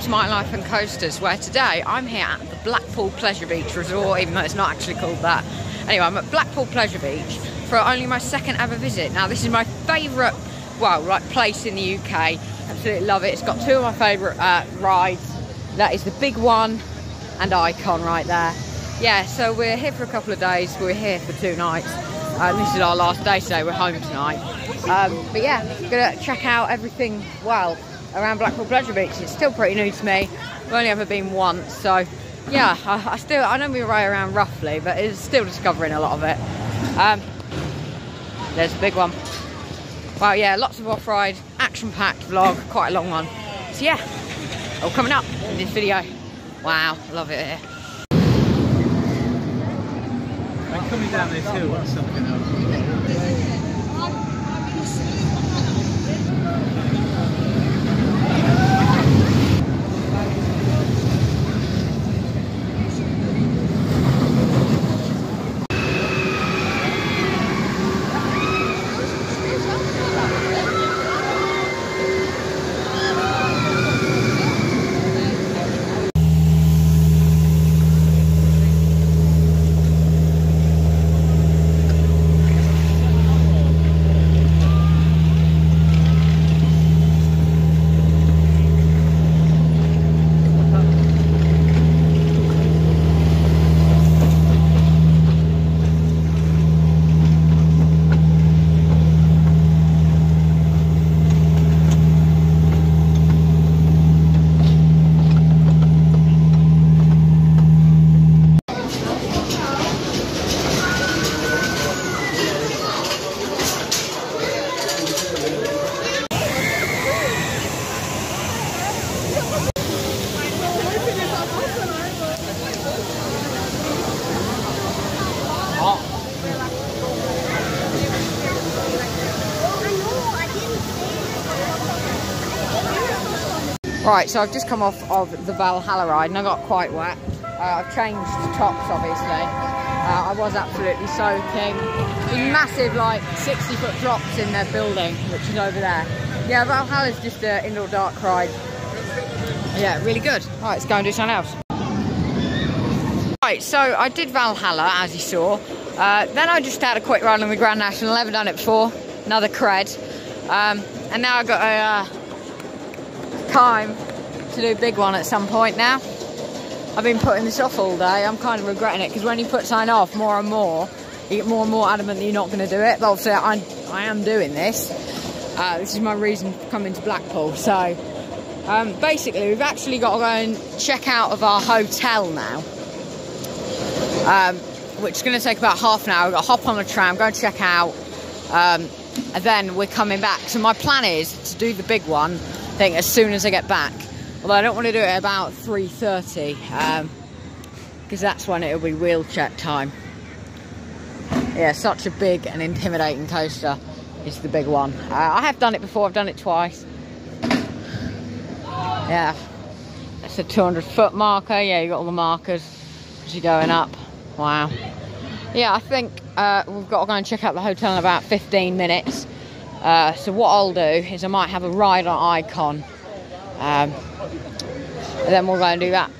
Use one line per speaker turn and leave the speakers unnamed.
to My Life and Coasters, where today I'm here at the Blackpool Pleasure Beach Resort, even though it's not actually called that. Anyway, I'm at Blackpool Pleasure Beach for only my second ever visit. Now, this is my favourite, well, like place in the UK. Absolutely love it. It's got two of my favourite uh, rides. That is the big one and Icon right there. Yeah, so we're here for a couple of days. We're here for two nights. Uh, this is our last day today. We're home tonight. Um, but yeah, gonna check out everything. Well, around Blackpool Pleasure Beach. It's still pretty new to me. I've only ever been once, so yeah, I, I still I know we ride around roughly, but it's still discovering a lot of it. Um, there's a big one. Well, yeah, lots of off-ride, action-packed vlog, quite a long one. So yeah, all coming up in this video. Wow, love it here.
I'm coming down this hill or something else.
Right, so I've just come off of the Valhalla ride and I got quite wet. Uh, I've changed tops, obviously. Uh, I was absolutely soaking. Massive, like, 60 foot drops in their building, which is over there. Yeah, Valhalla's just an indoor dark ride. Yeah, really good. Right, let's go and do something else. Right, so I did Valhalla, as you saw. Uh, then I just had a quick ride on the Grand National. I've Never done it before. Another cred. Um, and now I've got a uh, time to do a big one at some point now. I've been putting this off all day. I'm kind of regretting it because when you put something off more and more, you get more and more adamant that you're not going to do it. But obviously, I, I am doing this. Uh, this is my reason for coming to Blackpool. So, um, basically, we've actually got to go and check out of our hotel now, um, which is going to take about half an hour. We've got to hop on a tram, go and check out, um, and then we're coming back. So my plan is to do the big one thing as soon as I get back. Although I don't want to do it about 3.30 because um, that's when it'll be wheel check time. Yeah, such a big and intimidating coaster is the big one. Uh, I have done it before, I've done it twice. Yeah, that's a 200 foot marker. Yeah, you got all the markers as you're going up. Wow. Yeah, I think uh, we've got to go and check out the hotel in about 15 minutes. Uh, so what I'll do is I might have a ride on Icon. Um, and then we'll go and do that.